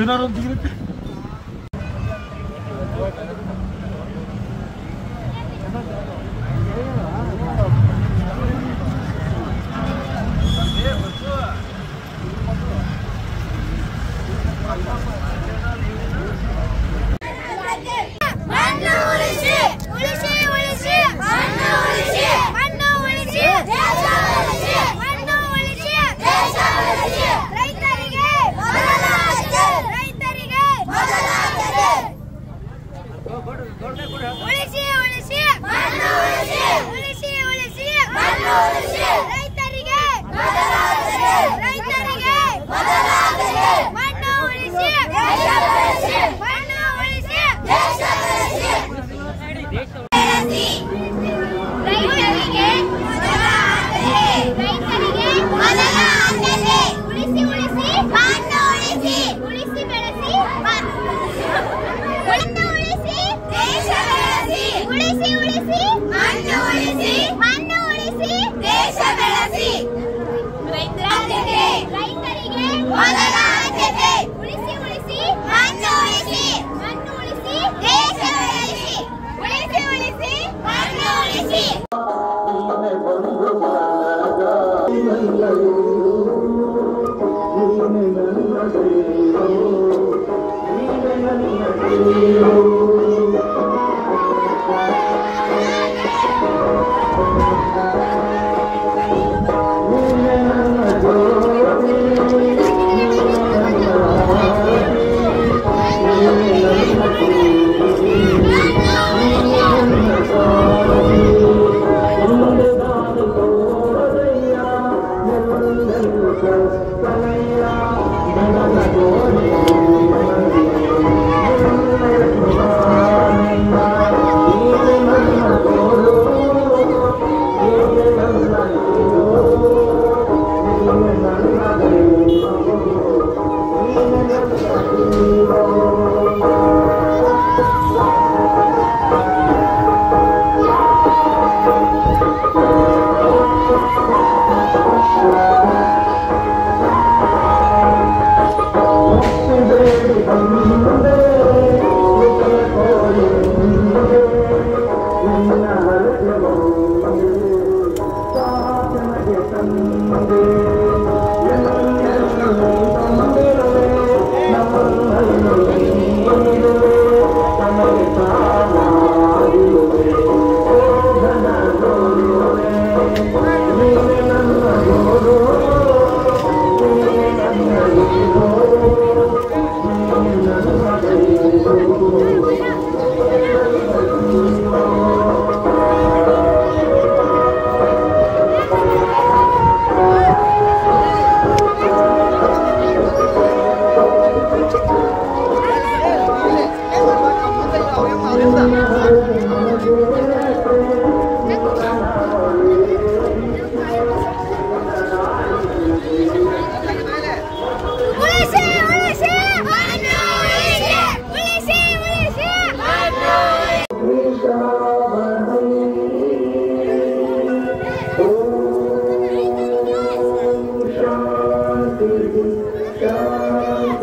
ಏನಾರು ಒಂದು ಸಿಗುತ್ತೆ ಮಣ್ಣು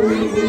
ಉಳಿಸಿ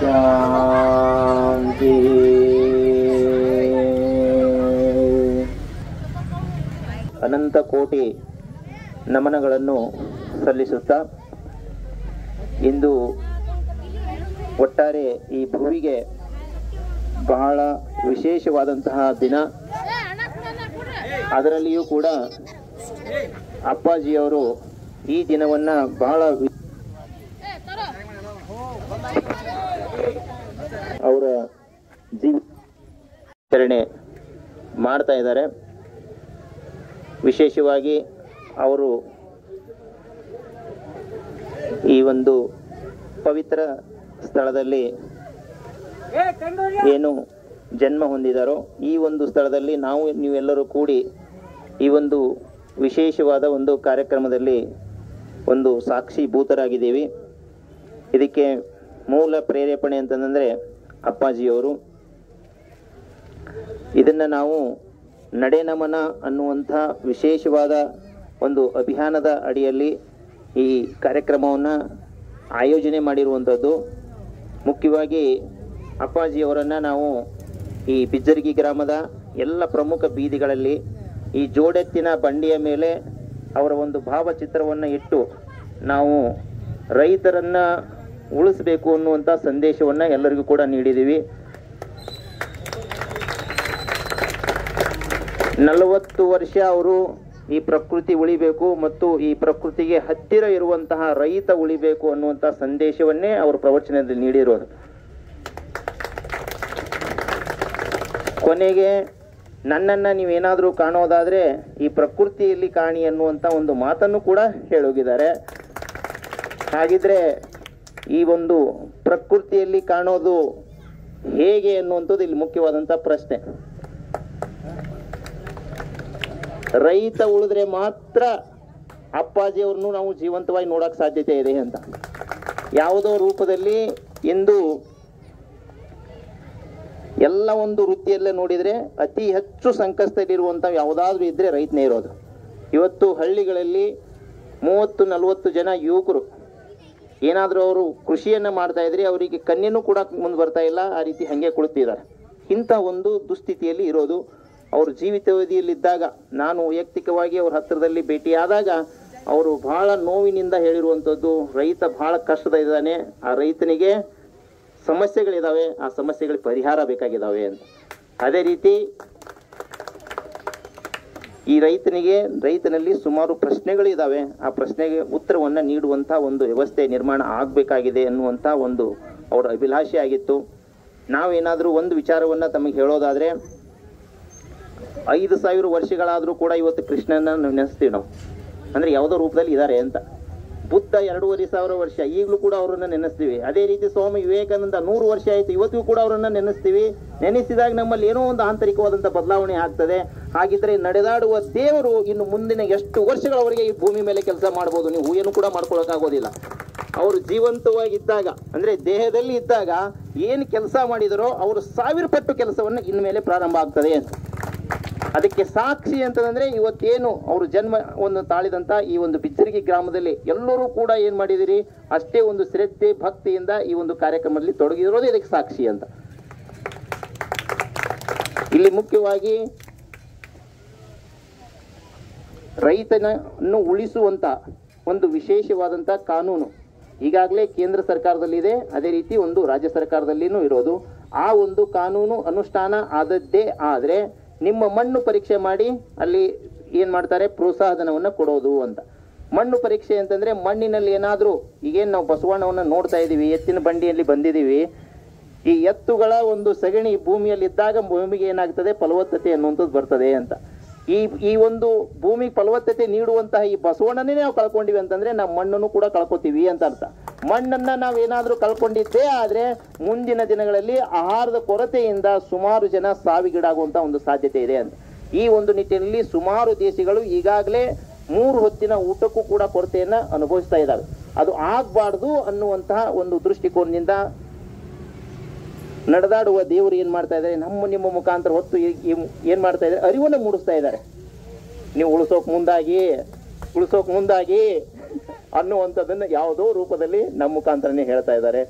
ಶಾಂತಿ ಅನಂತ ಕೋಟಿ ನಮನಗಳನ್ನು ಸಲ್ಲಿಸುತ್ತಾ ಇಂದು ಒಟ್ಟಾರೆ ಈ ಭೂವಿಗೆ ಬಹಳ ವಿಶೇಷವಾದಂತಹ ದಿನ. ಅದರಲ್ಲಿಯೂ ಕೂಡ ಅಪ್ಪಾಜಿಯವರು ಈ ದಿನವನ್ನು ಬಹಳ ಅವರ ಜೀವಿತಾಚರಣೆ ಮಾಡ್ತಾ ಇದ್ದಾರೆ. ವಿಶೇಷವಾಗಿ ಅವರು ಈ ಒಂದು ಪವಿತ್ರ ಸ್ಥಳದಲ್ಲಿ ಏನು ಜನ್ಮ ಹೊಂದಿದಾರೋ ಈ ಒಂದು ಸ್ಥಳದಲ್ಲಿ ನಾವು ನೀವೆಲ್ಲರೂ ಕೂಡಿ ಈ ಒಂದು ವಿಶೇಷವಾದ ಒಂದು ಕಾರ್ಯಕ್ರಮದಲ್ಲಿ ಒಂದು ಸಾಕ್ಷಿ ಭೂತರಾಗಿದ್ದೀವಿ. ಇದಕ್ಕೆ ಮೂಲ ಪ್ರೇರೇಪಣೆ ಅಂತಂದರೆ ಅಪ್ಪಾಜಿಯವರು, ಇದನ್ನ ನಾವು ನಡೆ ನಮನ ಅನ್ನುವಂಥ ವಿಶೇಷವಾದ ಒಂದು ಅಭಿಯಾನದ ಅಡಿಯಲ್ಲಿ ಈ ಕಾರ್ಯಕ್ರಮವನ್ನು ಆಯೋಜನೆ ಮಾಡಿರುವಂಥದ್ದು. ಮುಖ್ಯವಾಗಿ ಅಪ್ಪಾಜಿಯವರನ್ನು ನಾವು ಈ ಬಿಜ್ಜರ್ಗಿ ಗ್ರಾಮದ ಎಲ್ಲ ಪ್ರಮುಖ ಬೀದಿಗಳಲ್ಲಿ ಈ ಜೋಡೆತ್ತಿನ ಬಂಡಿಯ ಮೇಲೆ ಅವರ ಒಂದು ಭಾವಚಿತ್ರವನ್ನು ಇಟ್ಟು ನಾವು ರೈತರನ್ನ ಉಳಿಸಬೇಕು ಅನ್ನುವಂಥ ಸಂದೇಶವನ್ನು ಎಲ್ಲರಿಗೂ ಕೂಡ ನೀಡಿದ್ದೀವಿ ನಲವತ್ತು ವರ್ಷ ಅವರು ಈ ಪ್ರಕೃತಿ ಉಳಿಬೇಕು ಮತ್ತು ಈ ಪ್ರಕೃತಿಗೆ ಹತ್ತಿರ ಇರುವಂತಹ ರೈತ ಉಳಿಬೇಕು ಅನ್ನುವಂಥ ಸಂದೇಶವನ್ನೇ ಅವರು ಪ್ರವಚನದಲ್ಲಿ ನೀಡಿರೋದು. ಕೊನೆಗೆ ನನ್ನನ್ನು ನೀವೇನಾದರೂ ಕಾಣೋದಾದರೆ ಈ ಪ್ರಕೃತಿಯಲ್ಲಿ ಕಾಣಿ ಅನ್ನುವಂಥ ಒಂದು ಮಾತನ್ನು ಕೂಡ ಹೇಳೋಗಿದ್ದಾರೆ. ಹಾಗಿದ್ರೆ ಈ ಒಂದು ಪ್ರಕೃತಿಯಲ್ಲಿ ಕಾಣೋದು ಹೇಗೆ ಅನ್ನುವಂಥದ್ದು ಇಲ್ಲಿ ಮುಖ್ಯವಾದಂಥ ಪ್ರಶ್ನೆ. ರೈತ ಉಳಿದ್ರೆ ಮಾತ್ರ ಅಪ್ಪಾಜಿಯವ್ರನ್ನೂ ನಾವು ಜೀವಂತವಾಗಿ ನೋಡೋಕೆ ಸಾಧ್ಯತೆ ಇದೆ ಅಂತ. ಯಾವುದೋ ರೂಪದಲ್ಲಿ ಇಂದು ಎಲ್ಲ ಒಂದು ವೃತ್ತಿಯಲ್ಲೇ ನೋಡಿದ್ರೆ ಅತಿ ಹೆಚ್ಚು ಸಂಕಷ್ಟದಲ್ಲಿರುವಂಥ ಯಾವುದಾದ್ರೂ ಇದ್ದರೆ ರೈತನೇ ಇರೋದು. ಇವತ್ತು ಹಳ್ಳಿಗಳಲ್ಲಿ ಮೂವತ್ತು ನಲವತ್ತು ಜನ ಯುವಕರು ಏನಾದರೂ ಅವರು ಕೃಷಿಯನ್ನು ಮಾಡ್ತಾ ಇದ್ರೆ ಅವರಿಗೆ ಕನ್ಯೂ ಕೂಡ ಮುಂದೆ ಬರ್ತಾ ಇಲ್ಲ, ಆ ರೀತಿ ಹಂಗೆ ಕುಳಿತಿದ್ದಾರೆ. ಇಂಥ ಒಂದು ದುಸ್ಥಿತಿಯಲ್ಲಿ ಇರೋದು ಅವರು ಜೀವಿತಾವಧಿಯಲ್ಲಿದ್ದಾಗ, ನಾನು ವೈಯಕ್ತಿಕವಾಗಿ ಅವ್ರ ಹತ್ತಿರದಲ್ಲಿ ಭೇಟಿಯಾದಾಗ ಅವರು ಬಹಳ ನೋವಿನಿಂದ ಹೇಳಿರುವಂಥದ್ದು ರೈತ ಬಹಳ ಕಷ್ಟದ ಇದ್ದಾನೆ, ಆ ರೈತನಿಗೆ ಸಮಸ್ಯೆಗಳಿದ್ದಾವೆ ಆ ಸಮಸ್ಯೆಗಳಿಗೆ ಪರಿಹಾರ ಬೇಕಾಗಿದ್ದಾವೆ ಅಂತ. ಅದೇ ರೀತಿ ಈ ರೈತನಿಗೆ, ರೈತನಲ್ಲಿ ಸುಮಾರು ಪ್ರಶ್ನೆಗಳಿದ್ದಾವೆ ಆ ಪ್ರಶ್ನೆಗೆ ಉತ್ತರವನ್ನು ನೀಡುವಂಥ ಒಂದು ವ್ಯವಸ್ಥೆ ನಿರ್ಮಾಣ ಆಗಬೇಕಾಗಿದೆ ಅನ್ನುವಂಥ ಒಂದು ಅವರ ಅಭಿಲಾಷೆ ಆಗಿತ್ತು. ನಾವೇನಾದರೂ ಒಂದು ವಿಚಾರವನ್ನು ತಮಗೆ ಹೇಳೋದಾದರೆ, ಐದು ಸಾವಿರ ವರ್ಷಗಳಾದರೂ ಕೂಡ ಇವತ್ತು ಕೃಷ್ಣನ ನೆನೆಸ್ತೀವಿ ನಾವು. ಅಂದರೆ ಯಾವುದೋ ರೂಪದಲ್ಲಿ ಇದ್ದಾರೆ ಅಂತ. ಬುದ್ಧ ಎರಡೂವರೆ ಸಾವಿರ ವರ್ಷ, ಈಗಲೂ ಕೂಡ ಅವರನ್ನು ನೆನೆಸ್ತೀವಿ. ಅದೇ ರೀತಿ ಸ್ವಾಮಿ ವಿವೇಕಾನಂದ ನೂರು ವರ್ಷ ಆಯಿತು, ಇವತ್ತಿಗೂ ಕೂಡ ಅವರನ್ನು ನೆನೆಸ್ತೀವಿ. ನೆನೆಸಿದಾಗ ನಮ್ಮಲ್ಲಿ ಏನೋ ಒಂದು ಆಂತರಿಕವಾದಂಥ ಬದಲಾವಣೆ ಆಗ್ತದೆ. ಹಾಗಿದ್ರೆ ನಡೆದಾಡುವ ದೇವರು ಇನ್ನು ಮುಂದಿನ ಎಷ್ಟು ವರ್ಷಗಳವರೆಗೆ ಈ ಭೂಮಿ ಮೇಲೆ ಕೆಲಸ ಮಾಡ್ಬೋದು, ನೀವು ಏನು ಕೂಡ ಮಾಡ್ಕೊಳಕ್ಕಾಗೋದಿಲ್ಲ. ಅವರು ಜೀವಂತವಾಗಿದ್ದಾಗ, ಅಂದ್ರೆ ದೇಹದಲ್ಲಿ ಇದ್ದಾಗ, ಏನು ಕೆಲಸ ಮಾಡಿದರೋ ಅವರು ಸಾವಿರ ಪಟ್ಟು ಕೆಲಸವನ್ನು ಇನ್ಮೇಲೆ ಪ್ರಾರಂಭ ಆಗ್ತದೆ ಅಂತ. ಅದಕ್ಕೆ ಸಾಕ್ಷಿ ಅಂತಂದ್ರೆ ಇವತ್ತೇನು ಅವರು ಜನ್ಮ ಒಂದು ತಾಳಿದಂತ ಈ ಒಂದು ಬಿಚ್ಚರಿಗಿ ಗ್ರಾಮದಲ್ಲಿ ಎಲ್ಲರೂ ಕೂಡ ಏನ್ ಮಾಡಿದಿರಿ? ಅಷ್ಟೇ ಒಂದು ಶ್ರದ್ಧೆ, ಭಕ್ತಿಯಿಂದ ಈ ಒಂದು ಕಾರ್ಯಕ್ರಮದಲ್ಲಿ ತೊಡಗಿರೋದು ಇದಕ್ಕೆ ಸಾಕ್ಷಿ ಅಂತ. ಇಲ್ಲಿ ಮುಖ್ಯವಾಗಿ ರೈತನನ್ನು ಉಳಿಸುವಂತ ಒಂದು ವಿಶೇಷವಾದಂತ ಕಾನೂನು ಈಗಾಗಲೇ ಕೇಂದ್ರ ಸರ್ಕಾರದಲ್ಲಿದೆ. ಅದೇ ರೀತಿ ಒಂದು ರಾಜ್ಯ ಸರ್ಕಾರದಲ್ಲಿನೂ ಇರೋದು. ಆ ಒಂದು ಕಾನೂನು ಅನುಷ್ಠಾನ ಆದದ್ದೇ ಆದ್ರೆ ನಿಮ್ಮ ಮಣ್ಣು ಪರೀಕ್ಷೆ ಮಾಡಿ ಅಲ್ಲಿ ಏನು ಮಾಡ್ತಾರೆ ಪ್ರೋತ್ಸಾಹಧನವನ್ನು ಕೊಡೋದು ಅಂತ. ಮಣ್ಣು ಪರೀಕ್ಷೆ ಅಂತಂದ್ರೆ ಮಣ್ಣಿನಲ್ಲಿ ಏನಾದರೂ, ಈಗೇನು ನಾವು ಬಸವಣ್ಣವನ್ನು ನೋಡ್ತಾ ಇದೀವಿ, ಎತ್ತಿನ ಬಂಡಿಯಲ್ಲಿ ಬಂದಿದೀವಿ, ಈ ಎತ್ತುಗಳ ಒಂದು ಸಗಣಿ ಭೂಮಿಯಲ್ಲಿ ಇದ್ದಾಗ ಭೂಮಿಗೆ ಏನಾಗ್ತದೆ? ಫಲವತ್ತತೆ ಅನ್ನುವಂಥದ್ದು ಬರ್ತದೆ ಅಂತ. ಈ ಈ ಒಂದು ಭೂಮಿ ಫಲವತ್ತತೆ ನೀಡುವಂತಹ ಈ ಬಸವಣ್ಣನೇ ನಾವು ಕಳ್ಕೊಂಡಿವಿ ಅಂತಂದ್ರೆ ನಮ್ಮ ಮಣ್ಣನ್ನು ಕೂಡ ಕಳ್ಕೊತೀವಿ ಅಂತ ಅರ್ಥ. ಮಣ್ಣನ್ನ ಏನಾದರೂ ಕಳ್ಕೊಂಡಿದ್ದೇ ಆದರೆ ಮುಂದಿನ ದಿನಗಳಲ್ಲಿ ಆಹಾರದ ಕೊರತೆಯಿಂದ ಸುಮಾರು ಜನ ಸಾವಿಗೀಡಾಗುವಂಥ ಒಂದು ಸಾಧ್ಯತೆ ಇದೆ ಅಂತ. ಈ ಒಂದು ನಿಟ್ಟಿನಲ್ಲಿ ಸುಮಾರು ದೇಶಗಳು ಈಗಾಗಲೇ ಮೂರು ಹೊತ್ತಿನ ಊಟಕ್ಕೂ ಕೂಡ ಕೊರತೆಯನ್ನು ಅನುಭವಿಸ್ತಾ ಇದ್ದಾವೆ. ಅದು ಆಗಬಾರ್ದು ಅನ್ನುವಂತಹ ಒಂದು ದೃಷ್ಟಿಕೋನದಿಂದ ನಡೆದಾಡುವ ದೇವರು ಏನು ಮಾಡ್ತಾ ಇದ್ದಾರೆ? ನಮ್ಮ ನಿಮ್ಮ ಮುಖಾಂತರ ಹೊತ್ತು ಏನ್ ಮಾಡ್ತಾ ಇದ್ದಾರೆ? ಅರಿವನ್ನು ಮೂಡಿಸ್ತಾ ಇದ್ದಾರೆ. ನೀವು ಉಳಿಸೋಕ್ ಮುಂದಾಗಿ ಉಳಿಸೋಕ್ ಮುಂದಾಗಿ ಅನ್ನುವಂಥದ್ದನ್ನ ಯಾವುದೋ ರೂಪದಲ್ಲಿ ನಮ್ಮ ಮುಖಾಂತರನೇ ಹೇಳ್ತಾ ಇದ್ದಾರೆ.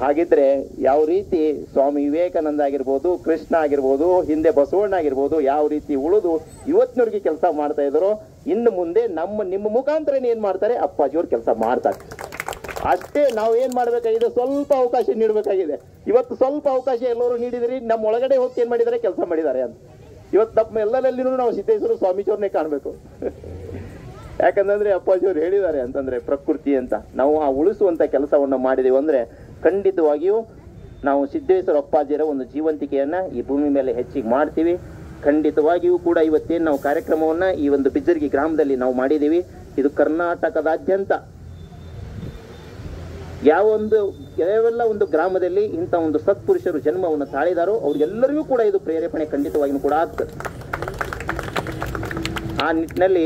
ಹಾಗಿದ್ರೆ ಯಾವ ರೀತಿ ಸ್ವಾಮಿ ವಿವೇಕಾನಂದ ಆಗಿರ್ಬೋದು, ಕೃಷ್ಣ ಆಗಿರ್ಬೋದು, ಹಿಂದೆ ಬಸವಣ್ಣ ಆಗಿರ್ಬೋದು, ಯಾವ ರೀತಿ ಉಳಿದು ಇವತ್ತಿನವ್ರಿಗೆ ಕೆಲಸ ಮಾಡ್ತಾ ಇದ್ದಾರೋ, ಇನ್ನು ಮುಂದೆ ನಮ್ಮ, ನಿಮ್ಮ ಮುಖಾಂತರನೇ ಏನ್ ಮಾಡ್ತಾರೆ? ಅಪ್ಪಾಜಿಯವ್ರು ಕೆಲಸ ಮಾಡ್ತಾರೆ. ಅಷ್ಟೇ ನಾವು ಏನ್ ಮಾಡ್ಬೇಕಾಗಿದೆ? ಸ್ವಲ್ಪ ಅವಕಾಶ ನೀಡಬೇಕಾಗಿದೆ. ಇವತ್ತು ಸ್ವಲ್ಪ ಅವಕಾಶ ಎಲ್ಲರೂ ನೀಡಿದ್ರಿ, ನಮ್ಮ ಒಳಗಡೆ ಹೋಗಿ ಏನ್ ಮಾಡಿದ್ದಾರೆ? ಕೆಲಸ ಮಾಡಿದ್ದಾರೆ ಅಂತ. ಇವತ್ತು ನಮ್ಮ ಎಲ್ಲರಲ್ಲಿನೂ ನಾವು ಸಿದ್ದೇಶ್ವರ ಸ್ವಾಮೀಜಿಯವ್ರನ್ನೇ ಕಾಣಬೇಕು. ಯಾಕಂತಂದ್ರೆ ಅಪ್ಪಾಜಿಯವರು ಹೇಳಿದ್ದಾರೆ ಅಂತಂದ್ರೆ ಪ್ರಕೃತಿ ಅಂತ. ನಾವು ಆ ಉಳಿಸುವಂತ ಕೆಲಸವನ್ನು ಮಾಡಿದೆವು ಅಂದ್ರೆ ಖಂಡಿತವಾಗಿಯೂ ನಾವು ಸಿದ್ದೇಶ್ವರ ಅಪ್ಪಾಜಿಯರ ಒಂದು ಜೀವಂತಿಕೆಯನ್ನ ಈ ಭೂಮಿ ಮೇಲೆ ಹೆಚ್ಚಿಗೆ ಮಾಡ್ತೀವಿ. ಖಂಡಿತವಾಗಿಯೂ ಕೂಡ ಇವತ್ತೇನು ನಾವು ಕಾರ್ಯಕ್ರಮವನ್ನ ಈ ಒಂದು ಬಿಜರ್ಗಿ ಗ್ರಾಮದಲ್ಲಿ ನಾವು ಮಾಡಿದ್ದೀವಿ ಇದು ಕರ್ನಾಟಕದಾದ್ಯಂತ. ಯಾವ ಒಂದು ಯಾವೆಲ್ಲ ಒಂದು ಗ್ರಾಮದಲ್ಲಿ ಇಂಥ ಒಂದು ಸತ್ಪುರುಷರು ಜನ್ಮವನ್ನು ತಾಳಿದಾರೋ ಅವ್ರಿಗೆಲ್ಲರಿಗೂ ಕೂಡ ಇದು ಪ್ರೇರೇಪಣೆ ಖಂಡಿತವಾಗಿಯೂ ಕೂಡ ಆಗ್ತದೆ. ಆ ನಿಟ್ಟಿನಲ್ಲಿ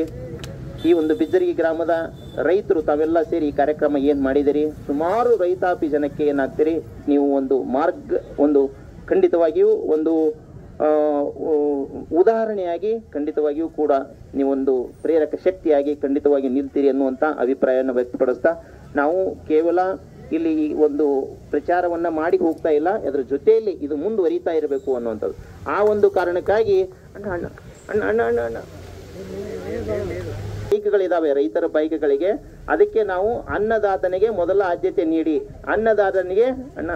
ಈ ಒಂದು ಬಿಜ್ಜರಿಗೆ ಗ್ರಾಮದ ರೈತರು ತಾವೆಲ್ಲ ಸೇರಿ ಈ ಕಾರ್ಯಕ್ರಮ ಏನು ಮಾಡಿದಿರಿ? ಸುಮಾರು ರೈತಾಪಿ ಜನಕ್ಕೆ ಏನಾಗ್ತೀರಿ? ನೀವು ಒಂದು ಮಾರ್ಗ, ಒಂದು ಖಂಡಿತವಾಗಿಯೂ ಒಂದು ಉದಾಹರಣೆಯಾಗಿ ಖಂಡಿತವಾಗಿಯೂ ಕೂಡ ನೀವೊಂದು ಪ್ರೇರಕ ಶಕ್ತಿಯಾಗಿ ಖಂಡಿತವಾಗಿ ನಿಲ್ತೀರಿ ಅನ್ನುವಂತ ಅಭಿಪ್ರಾಯವನ್ನು ವ್ಯಕ್ತಪಡಿಸ್ತಾ, ನಾವು ಕೇವಲ ಇಲ್ಲಿ ಈ ಒಂದು ಪ್ರಚಾರವನ್ನ ಮಾಡಿ ಹೋಗ್ತಾ ಇಲ್ಲ, ಅದರ ಜೊತೆಯಲ್ಲಿ ಇದು ಮುಂದುವರಿತಾ ಇರಬೇಕು ಅನ್ನುವಂಥದ್ದು. ಆ ಒಂದು ಕಾರಣಕ್ಕಾಗಿ ಅಣ್ಣ ಅಣ್ಣ ಅಣ್ಣ ಅಣ್ಣ ಅಣ್ಣ ಅಣ್ಣ. ಬೈಕ್ಗಳಿದಾವೆ, ರೈತರ ಬೈಕ್ಗಳಿಗೆ. ಅದಕ್ಕೆ ನಾವು ಅನ್ನದಾತನಿಗೆ ಮೊದಲ ಆದ್ಯತೆ ನೀಡಿ. ಅನ್ನದಾತನಿಗೆ ಅಣ್ಣ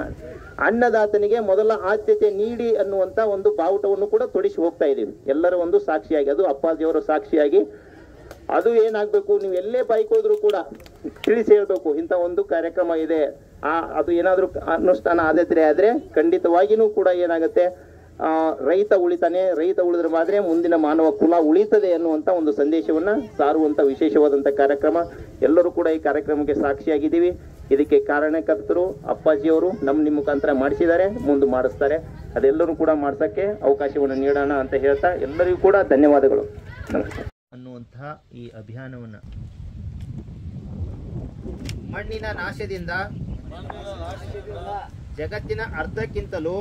ಅನ್ನದಾತನಿಗೆ ಮೊದಲ ಆದ್ಯತೆ ನೀಡಿ ಅನ್ನುವಂತ ಒಂದು ಬಾವುಟವನ್ನು ಕೂಡ ತೊಡಿಸಿ ಹೋಗ್ತಾ ಇದೀವಿ ಎಲ್ಲರ ಒಂದು ಸಾಕ್ಷಿಯಾಗಿ, ಅದು ಅಪ್ಪಾಜಿಯವರ ಸಾಕ್ಷಿಯಾಗಿ. ಅದು ಏನಾಗ್ಬೇಕು? ನೀವು ಎಲ್ಲೇ ಬೈಕ್ ಹೋದ್ರು ಕೂಡ ತಿಳಿಸಿ ಹೇಳ್ಬೇಕು. ಇಂಥ ಒಂದು ಕಾರ್ಯಕ್ರಮ ಇದೆ. ಆ, ಅದು ಏನಾದರೂ ಅನುಷ್ಠಾನ ಆದ್ಯತೆ ಆದ್ರೆ ಖಂಡಿತವಾಗಿಯೂ ಕೂಡ ಏನಾಗುತ್ತೆ? ರೈತ ಉಳಿತಾನೆ ರೈತ ಉಳಿದ್ರೆ ಮಾತ್ರ ಮುಂದಿನ ಮಾನವ ಕುಲ ಉಳಿತದೆ ಅನ್ನುವಂತ ಒಂದು ಸಂದೇಶವನ್ನ ಸಾರುವಂತ ವಿಶೇಷವಾದಂತ ಕಾರ್ಯಕ್ರಮ. ಎಲ್ಲರೂ ಕೂಡ ಈ ಕಾರ್ಯಕ್ರಮಕ್ಕೆ ಸಾಕ್ಷಿಯಾಗಿದ್ದೀವಿ. ಇದಕ್ಕೆ ಕಾರಣಕರ್ತರು ಅಪ್ಪಾಜಿಯವರು ನಮ್ಮ ನಿಮ್ಮ ಮುಖಾಂತರ ಮಾಡಿಸಿದ್ದಾರೆ ಮುಂದೆ ಮಾಡಿಸ್ತಾರೆ. ಅದೆಲ್ಲರೂ ಕೂಡ ಮಾಡ್ಸಕ್ಕೆ ಅವಕಾಶವನ್ನು ನೀಡೋಣ ಅಂತ ಹೇಳ್ತಾ ಎಲ್ಲರಿಗೂ ಕೂಡ ಧನ್ಯವಾದಗಳು. ನಮಸ್ಕಾರ. ಅನ್ನುವಂತಹ ಈ ಅಭಿಯಾನವನ್ನು ಮಣ್ಣಿನ ನಾಶದಿಂದ ಜಗತ್ತಿನ ಅರ್ಧಕ್ಕಿಂತಲೂ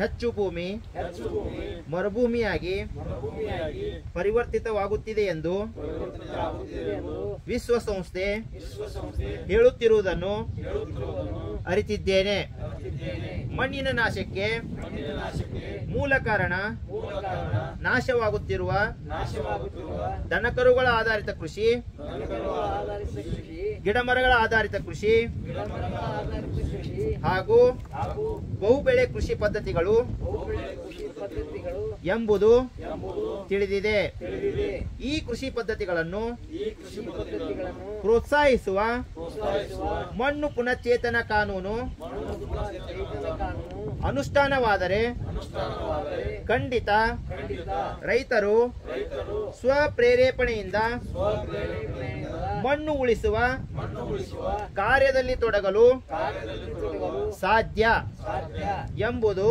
ಹೆಚ್ಚು ಭೂಮಿ ಮರುಭೂಮಿಯಾಗಿ ಪರಿವರ್ತಿತವಾಗುತ್ತಿದೆ ಎಂದು ವಿಶ್ವಸಂಸ್ಥೆ ಹೇಳುತ್ತಿರುವುದನ್ನು ಅರಿತಿದ್ದೇನೆ. ಮಣ್ಣಿನ ನಾಶಕ್ಕೆ ಮೂಲ ಕಾರಣ ನಾಶವಾಗುತ್ತಿರುವ ದನಕರುಗಳ ಆಧಾರಿತ ಕೃಷಿ. ಗಿಡಮರಗಳ ಆಧಾರಿತ ಕೃಷಿ ಹಾಗೂ ಬಹುಬೆಳೆ ಕೃಷಿ ಪದ್ಧತಿಗಳು ಎಂಬುದು ತಿಳಿದಿದೆ. ಈ ಕೃಷಿ ಪದ್ಧತಿಗಳನ್ನು ಪ್ರೋತ್ಸಾಹಿಸುವ ಮಣ್ಣು ಪುನಶ್ಚೇತನ ಕಾನೂನು ಅನುಷ್ಠಾನವಾದರೆ ಖಂಡಿತ ರೈತರು ಸ್ವಪ್ರೇರೇಪಣೆಯಿಂದ ಮಣ್ಣು ಉಳಿಸುವ ಕಾರ್ಯದಲ್ಲಿ ತೊಡಗಲು ಸಾಧ್ಯ ಎಂಬುದು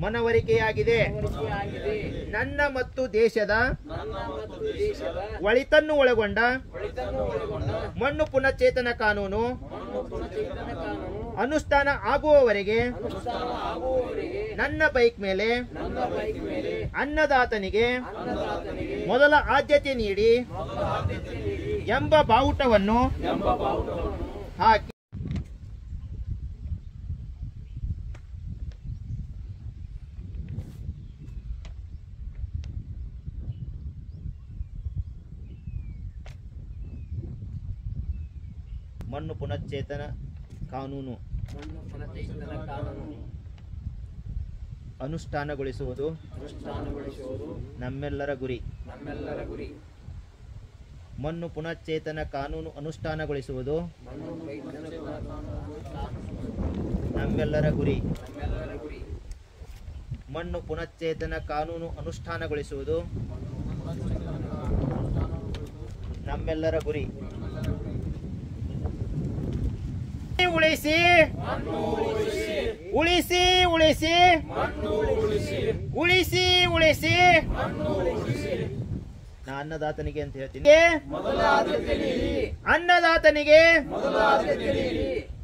ಮನವರಿಕೆಯಾಗಿದೆ. ನನ್ನ ಮತ್ತು ದೇಶದ ಒಳಿತನ್ನು ಒಳಗೊಂಡ ಮಣ್ಣು ಪುನಶ್ಚೇತನ ಕಾನೂನು ಅನುಷ್ಠಾನ ಆಗುವವರೆಗೆ ನನ್ನ ಬೈಕ್ ಮೇಲೆ ಅನ್ನದಾತನಿಗೆ ಮೊದಲ ಆದ್ಯತೆ ನೀಡಿ ಎಂಬ ಬಾವುಟವನ್ನು ಹಾಕಿ. ಮಣ್ಣು ಪುನಶ್ಚೇತನ ಕಾನೂನು ಅನುಷ್ಠಾನಗೊಳಿಸುವುದು ನಮ್ಮೆಲ್ಲರ ಗುರಿ. ನಮ್ಮೆಲ್ಲರ ಗುರಿ. ಮಣ್ಣು ಪುನಶ್ಚೇತನ ಕಾನೂನು ಅನುಷ್ಠಾನಗೊಳಿಸುವುದು ನಮ್ಮೆಲ್ಲರ ಗುರಿ. ನಮ್ಮೆಲ್ಲರ ಗುರಿ. ಮಣ್ಣು ಪುನಶ್ಚೇತನ ಕಾನೂನು ಅನುಷ್ಠಾನಗೊಳಿಸುವುದು ನಮ್ಮೆಲ್ಲರ ಗುರಿ. ಉಳಿಸಿ. ಉಳಿಸಿ ಉಳಿಸಿ. ಉಳಿಸಿ ಉಳಿಸಿ. ನಾ ಅನ್ನದಾತನಿಗೆ ಅಂತ ಹೇಳ್ತೀನಿ. ಅನ್ನದಾತನಿಗೆ.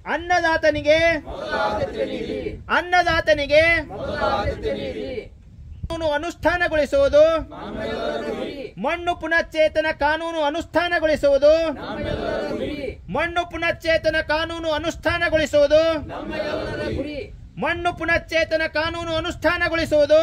ಅನ್ನದಾತನಿಗೆ. ಅನ್ನದಾತನಿಗೆ. ಕಾನೂನು ಅನುಷ್ಠಾನಗೊಳಿಸುವುದು. ಮಣ್ಣು ಪುನಶ್ಚೇತನ ಕಾನೂನು ಅನುಷ್ಠಾನಗೊಳಿಸುವುದು. ಮಣ್ಣು ಪುನಶ್ಚೇತನ ಕಾನೂನು ಅನುಷ್ಠಾನಗೊಳಿಸುವುದು. ಮಣ್ಣು ಪುನಶ್ಚೇತನ ಕಾನೂನು ಅನುಷ್ಠಾನಗೊಳಿಸುವುದು.